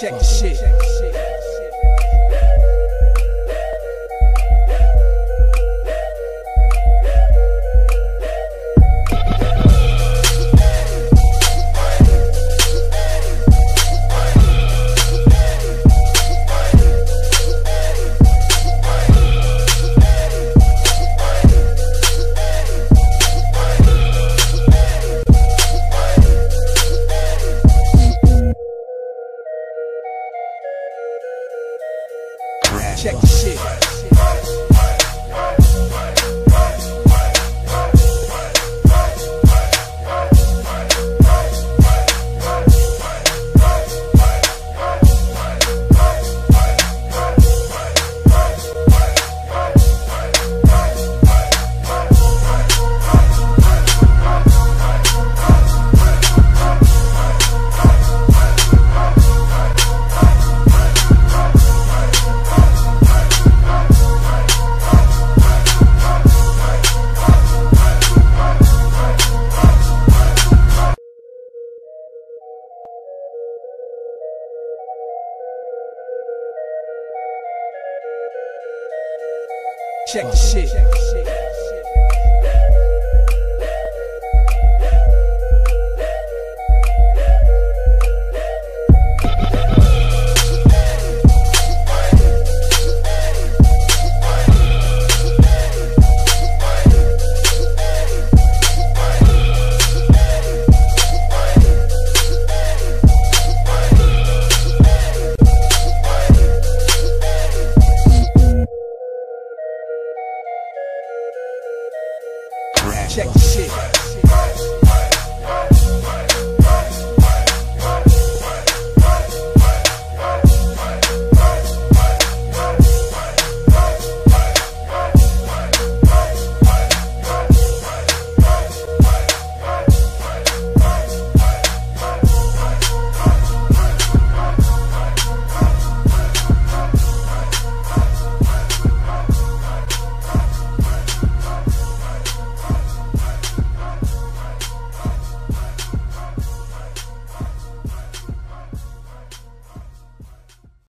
Check the shit. Check the shit. Check the shit. Check the shit.